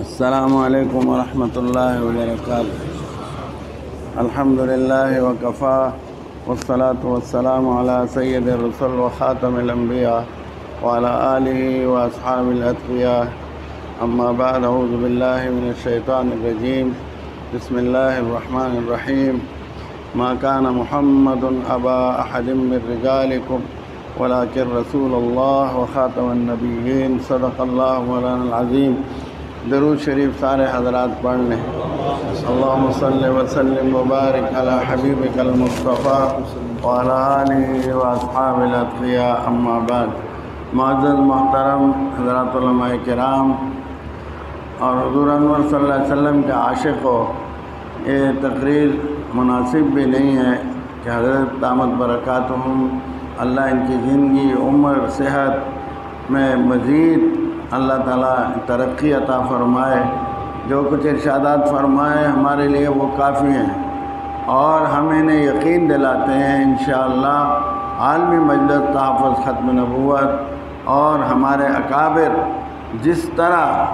السلام علیکم ورحمۃ اللہ وبرکاتہ الحمد للہ وکفا والصلاة والسلام على سید الرسل وخاتم الانبیاء وعلى آلہ واصحاب الاتقیاء اما بعد اعوذ باللہ من الشیطان الرجیم بسم اللہ الرحمن الرحیم ما كان محمد ابا احد من رجالكم، ولكن رسول الله وخاتم النبیین صدق اللہ مولانا العظیم درود شریف سارے حضرات پڑھ لیں۔ اللہم صلی وسلم وبارک علی حبیبک المصطفیٰ وعلی آلہ واصحاب الاتقیاء اما بعد۔ معزز، محترم، حضرات علماء کرام اور حضور انور صلی اللہ علیہ وسلم کے عاشق ہو، یہ تقریر مناسب بھی نہیں ہے کہ حضرت دامت برکاتہم اللہ ان کی زندگی، عمر، صحت میں مزید اللہ تعالیٰ ترقی عطا فرمائے، جو کچھ ارشادات فرمائے، ہمارے لیے وہ کافی ہیں۔ اور ہم انہیں یقین دلاتے ہیں، انشاءاللہ عالمی مجلس تحفظ ختم نبوت اور ہمارے اکابر جس طرح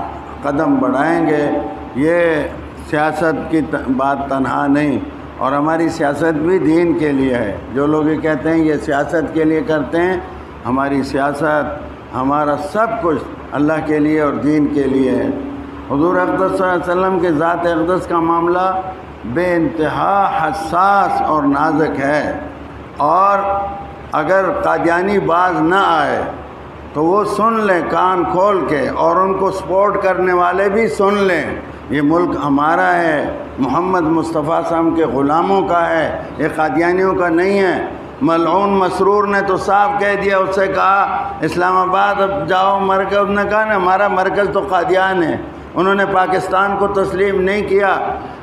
قدم بڑھائیں گے، یہ سیاست کی بات تنہا نہیں۔ اور ہماری سیاست بھی دین کے لیے ہے۔ جو لوگ یہ کہتے ہیں، یہ سیاست کے لیے کرتے ہیں، ہماری سیاست، ہمارا سب کچھ اللہ کے لیے اور دین کے لیے ہے۔ حضور اقدس صلی اللہ علیہ وسلم کے ذات اقدس کا معاملہ بے انتہا حساس اور نازک ہے۔ اور اگر قادیانی باز نہ آئے تو وہ سن لیں کان کھول کے اور ان کو سپورٹ کرنے والے بھی سن لیں۔ یہ ملک ہمارا ہے، محمد مصطفیٰ صاحب کے غلاموں کا ہے، یہ قادیانیوں کا نہیں ہے۔ ملعون مسرور نے تو صاف کہہ دیا، اس سے کہا، اسلام آباد اب جاؤ، مرکز نے کہا نا ہمارا مرکز تو قادیان ہے۔ انہوں نے پاکستان کو تسلیم نہیں کیا۔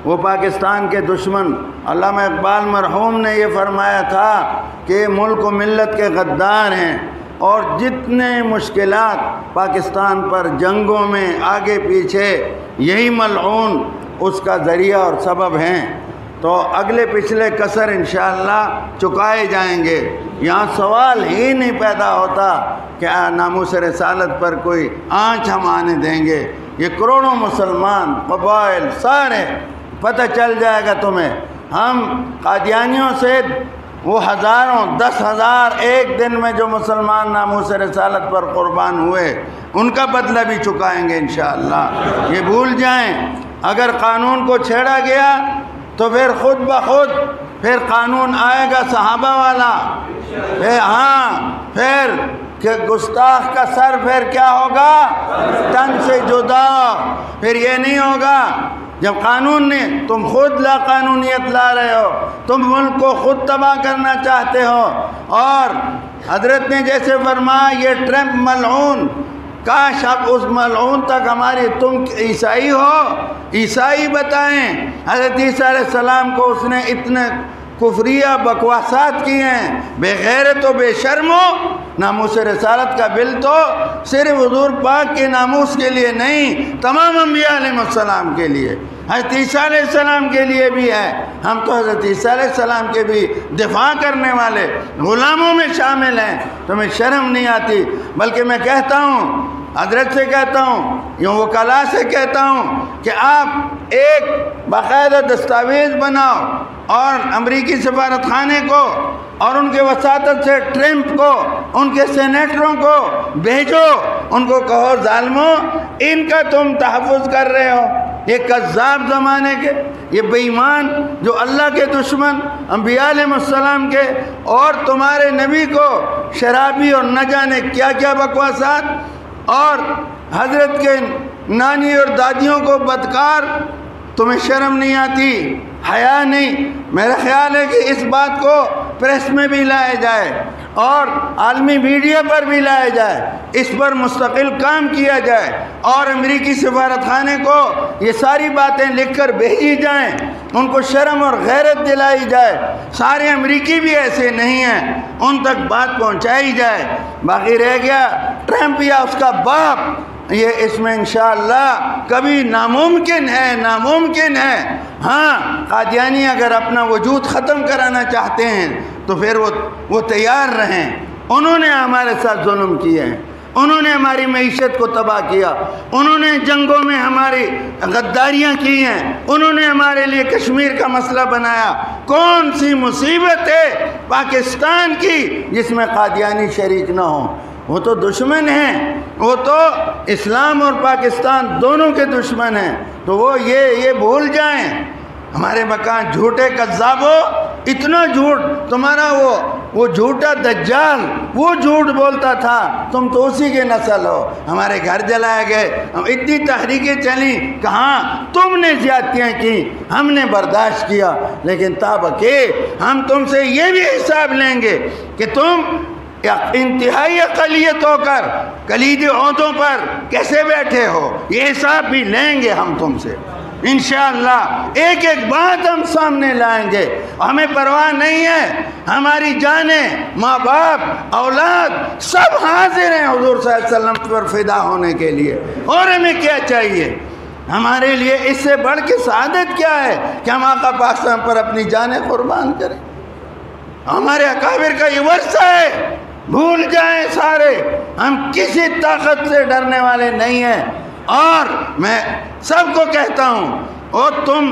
وہ پاکستان کے دشمن۔ علامہ اقبال مرحوم نے یہ فرمایا تھا کہ ملک و ملت کے غدار ہیں اور جتنے مشکلات پاکستان پر جنگوں میں آگے پیچھے، یہی ملعون اس کا ذریعہ اور سبب ہیں۔ تو اگلے پچھلے کثر انشاءاللہ چکائے جائیں گے۔ یہاں سوال ہی نہیں پیدا ہوتا کہ ناموس رسالت پر کوئی آنچ ہم آنے دیں گے۔ یہ کروڑوں مسلمان، قبائل سارے، پتہ چل جائے گا تمہیں۔ ہم قادیانیوں سے وہ ہزاروں، دس ہزار ایک دن میں جو مسلمان ناموس رسالت پر قربان ہوئے، ان کا بدلہ بھی چکائیں گے انشاءاللہ۔ یہ بھول جائیں۔ اگر قانون کو چھیڑا گیا تو پھر خود بخود پھر قانون آئے گا صحابہ والا۔ پھر ہاں پھر کہ گستاخ کا سر پھر کیا ہوگا؟ تن سے جدا۔ پھر یہ نہیں ہوگا۔ جب قانون نے تم خود لا قانونیت لا رہے ہو، تم ملک کو خود تباہ کرنا چاہتے ہو۔ اور حضرت نے جیسے فرمایا، یہ ٹرمپ ملعون کاش آپ اس ملعون تک ہماری تم عیسائی ہو، عیسائی بتائیں۔ حضرت عیسیٰ علیہ السلام کو اس نے اتنے کفریہ بکواسات کی ہیں۔ بے غیرت و بے شرم ہو، ناموس رسالت کا بل تو صرف حضور پاک کے ناموس کے لیے نہیں، تمام انبیاء علیہ السلام کے لیے۔ حضرت عیسیٰ علیہ السلام کے لیے بھی ہے۔ ہم تو حضرت عیسیٰ علیہ السلام کے بھی دفاع کرنے والے غلاموں میں شامل ہیں۔ تمہیں شرم نہیں آتی، بلکہ میں کہتا ہوں، حضرت سے کہتا ہوں، یوں وکلا سے کہتا ہوں کہ آپ ایک باقاعدہ دستاویز بناؤ۔ اور امریکی سفارت خانے کو اور ان کے وساطت سے ٹرمپ کو، ان کے سینیٹروں کو بھیجو، ان کو کہو ظالموں ان کا تم تحفظ کر رہے ہو۔ یہ کذاب زمانے کے، یہ بیمان جو اللہ کے دشمن، انبیاء علیہ السلام کے اور تمہارے نبی کو شرابی اور نہ جانے کیا کیا بکواسات اور حضرت کے نانی اور دادیوں کو بدکار تمہیں شرم نہیں آتی، حیا نہیں۔ میرا خیال ہے کہ اس بات کو پریس میں بھی لایا جائے اور عالمی میڈیا پر بھی لایا جائے۔ اس پر مستقل کام کیا جائے اور امریکی سفارت خانے کو یہ ساری باتیں لکھ کر بھیجی جائیں، ان کو شرم اور غیرت دلائی جائے۔ سارے امریکی بھی ایسے نہیں ہیں، ان تک بات پہنچائی جائے۔ باقی رہ گیا ٹرمپ یا اس کا باپ۔ یہ اس میں انشاءاللہ کبھی ناممکن ہے ناممکن ہے۔ ہاں قادیانی اگر اپنا وجود ختم کرانا چاہتے ہیں تو پھر وہ وہ تیار رہیں۔ انہوں نے ہمارے ساتھ ظلم کیے ہیں۔ انہوں نے ہماری معیشت کو تباہ کیا۔ انہوں نے جنگوں میں ہماری غداریاں کی ہیں۔ انہوں نے ہمارے لیے کشمیر کا مسئلہ بنایا۔ کون سی مصیبت ہے پاکستان کی جس میں قادیانی شریک نہ ہوں؟ وہ تو دشمن ہیں، وہ تو اسلام اور پاکستان دونوں کے دشمن ہیں۔ تو وہ یہ یہ بھول جائیں۔ ہمارے مکان جھوٹے قذابو اتنا جھوٹ۔ تمہارا وہ وہ جھوٹا دجال، وہ جھوٹ بولتا تھا، تم تو اسی کے نسل ہو۔ ہمارے گھر جلائے گئے۔ ہم اتنی تحریکیں چلیں۔ کہاں؟ تم نے زیادتیاں کی، ہم نے برداشت کیا۔ لیکن تاب کے ہم تم سے یہ بھی حساب لیں گے کہ تم انتہائی اقلیت ہو کر کلیدی عہدوں پر کیسے بیٹھے ہو؟ یہ حساب بھی لیں گے ہم تم سے۔ انشاءاللہ ایک ایک بات ہم سامنے لائیں گے۔ ہمیں پرواہ نہیں ہے۔ ہماری جانیں، ماں باپ، اولاد سب حاضر ہیں حضور صلی اللہ علیہ وسلم پر فدا ہونے کے لیے۔ اور ہمیں کیا چاہیے؟ ہمارے لیے اس سے بڑھ کے سعادت کیا ہے کہ ہم آقا پاکستان پر اپنی جانیں قربان کریں؟ ہمارے اکابر کا یہ ورثہ ہے۔ بھول جائیں سارے۔ ہم کسی طاقت سے ڈرنے والے نہیں ہیں۔ اور میں سب کو کہتا ہوں اور تم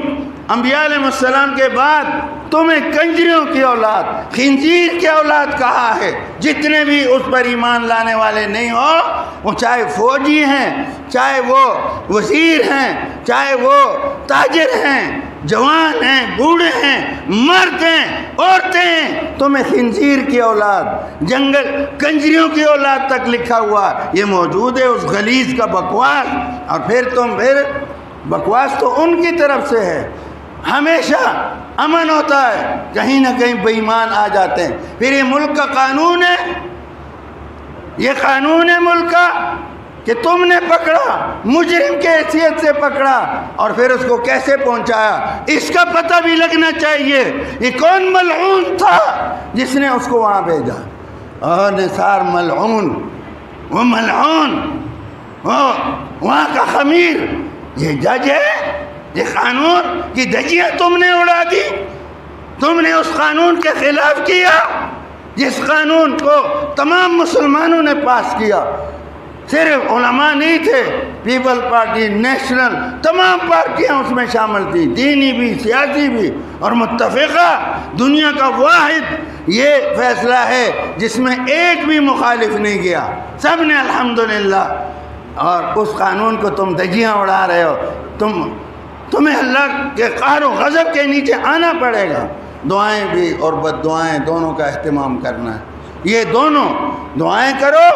انبیاء علیہ السلام کے بعد تمہیں کنجریوں کی اولاد، خنزیر کی اولاد کہا ہے۔ جتنے بھی اس پر ایمان لانے والے نہیں ہو، وہ چاہے فوجی ہیں، چاہے وہ وزیر ہیں، چاہے وہ تاجر ہیں جوان ہیں، بوڑھے ہیں، مرد ہیں، عورتیں ہیں۔ تمہیں خنزیر کی اولاد، جنگل کنجریوں کی اولاد تک لکھا ہوا، یہ موجود ہے اس غلیظ کا بکواس۔ اور پھر تم، پھر بکواس تو ان کی طرف سے ہے۔ ہمیشہ امن ہوتا ہے، کہیں نہ کہیں بےمان آ جاتے ہیں۔ پھر یہ ملک کا قانون ہے۔ یہ قانون ہے ملک کا۔ کہ تم نے پکڑا، مجرم کے حیثیت سے پکڑا، اور پھر اس کو کیسے پہنچایا؟ اس کا پتہ بھی لگنا چاہیے۔ یہ کون ملعون تھا جس نے اس کو وہاں بھیجا؟ اور نثار ملعون۔ وہ ملعون۔ وہ وہاں کا خمیر۔ یہ جج ہے، یہ قانون کی دجیاں تم نے اڑا دی۔ تم نے اس قانون کے خلاف کیا، جس قانون کو تمام مسلمانوں نے پاس کیا۔ صرف علماء نہیں تھے پیپل پارٹی نیشنل تمام پارٹیاں اس میں شامل تھیں، دینی بھی، سیاسی بھی، اور متفقہ، دنیا کا واحد، یہ فیصلہ ہے جس میں ایک بھی مخالف نہیں گیا۔ سب نے الحمدللہ، اور اس قانون کو تم دجیاں اڑا رہے ہو۔ تم، تمہیں اللہ کے قہر و غضب کے نیچے آنا پڑے گا۔ دعائیں بھی اور بد دعائیں دونوں کا اہتمام کرنا ہے۔ یہ دونوں دعائیں کرو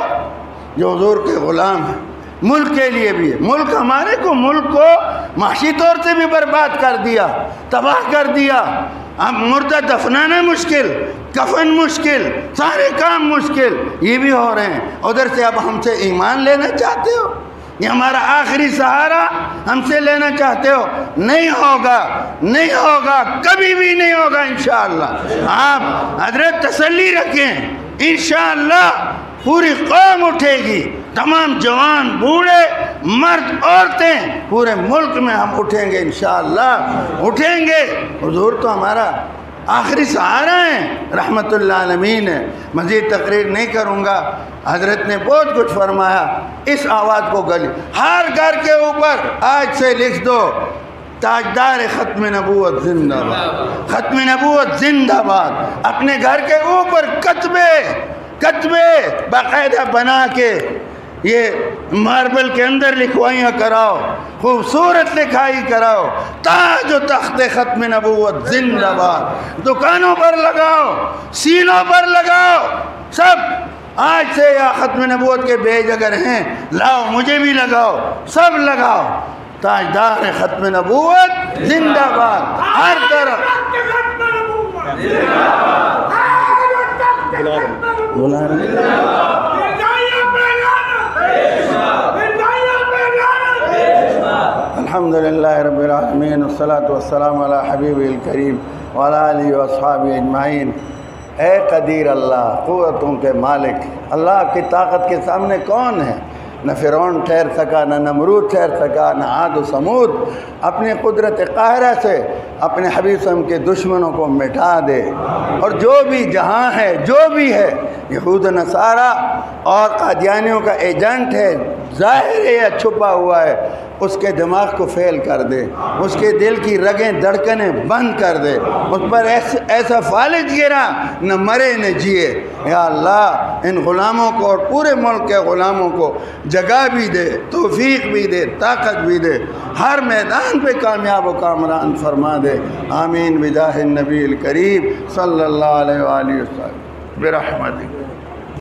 جو حضور کے غلام ہیں، ملک کے لیے بھی ہے۔ ملک ہمارے کو، ملک کو معاشی طور سے بھی برباد کر دیا، تباہ کر دیا۔ اب مردہ دفنانا مشکل، کفن مشکل، سارے کام مشکل، یہ بھی ہو رہے ہیں۔ ادھر سے اب ہم سے ایمان لینا چاہتے ہو؟ یہ ہمارا آخری سہارا ہم سے لینا چاہتے ہو؟ نہیں ہوگا نہیں ہوگا، کبھی بھی نہیں ہوگا انشاءاللہ۔ آپ حضرت تسلی رکھیں، انشاءاللہ پوری قوم اٹھے گی۔ تمام جوان، بوڑھے، مرد، عورتیں پورے ملک میں ہم اٹھیں گے انشاءاللہ۔ اٹھیں گے۔ حضور تو ہمارا آخری سہارا ہیں رحمت اللہ عالمین ہے۔ مزید تقریر نہیں کروں گا۔ حضرت نے بہت کچھ فرمایا۔ اس آواز کو گلی۔ ہر گھر کے اوپر آج سے لکھ دو۔ تاجدار ختم نبوت زندہ باد۔ ختم نبوت زندہ باد۔ اپنے گھر کے اوپر کتبے کتبے باقاعدہ بنا کے یہ ماربل کے اندر لکھوائیاں کراؤ خوبصورت لکھائی کراؤ تاج و تخت ختم نبوت زندہ باد۔ دکانوں پر لگاؤ سینوں پر لگاؤ۔ سب آج سے یا ختم نبوت کے بیج اگر ہیں لاؤ مجھے بھی لگاؤ۔ سب لگاؤ۔ تاجدار ختم نبوت زندہ باد۔ ہر طرف۔ الحمد للہ رب العالمین الصلاۃ والسلام علی حبیب الکریم وعلا علیہ وصحاب اجمعین اے قدیر اللہ قوتوں کے مالک اللہ کی طاقت کے سامنے کون ہے نہ فرعون ٹھہر سکا، نہ نمرود ٹھہر سکا، نہ عاد و سمود اپنی قدرت قاہرہ سے اپنے حبیب سم کے دشمنوں کو مٹا دے۔ اور جو بھی جہاں ہے، جو بھی ہے، یہود نصارہ اور قادیانیوں کا ایجنٹ ہے ظاہر ہے یا چھپا ہوا ہے، اس کے دماغ کو فیل کر دے، اس کے دل کی رگیں دڑکنیں بند کر دے، اس پر ایسا فالج گرا، نہ مرے نہ جیے۔ یا اللہ، ان غلاموں کو اور پورے ملک کے غلاموں کو جگہ بھی دے، توفیق بھی دے، طاقت بھی دے۔ ہر میدان پہ کامیاب و کامران فرما دے۔ آمین۔ بجاہ النبی الکریم صلی اللہ علیہ وآلہ وسلم۔ برحمتک۔